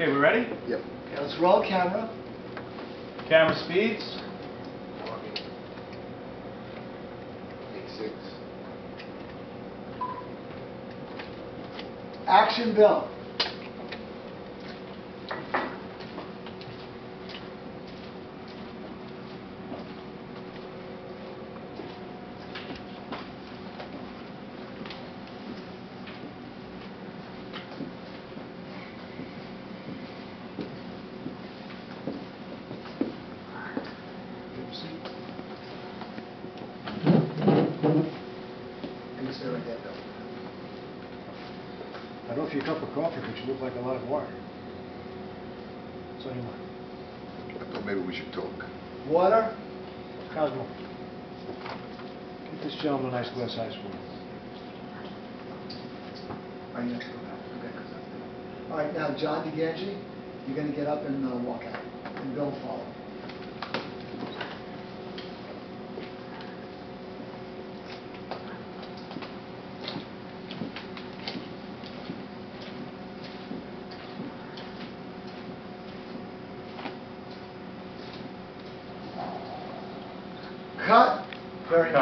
Okay, we ready? Yep. Okay, let's roll camera. Camera speeds. Take six. Action, Bill. And you stay right. I don't know if your cup of coffee, but you look like a lot of water. So anyway, I thought maybe we should talk. Water? Cosmo, get this gentleman a nice glass ice water. All right, you have to go back. Okay, 'cause that's- All right, now, John DeGangi, you're gonna get up and uh, walk out, and Bill follow. Cut. Very nice.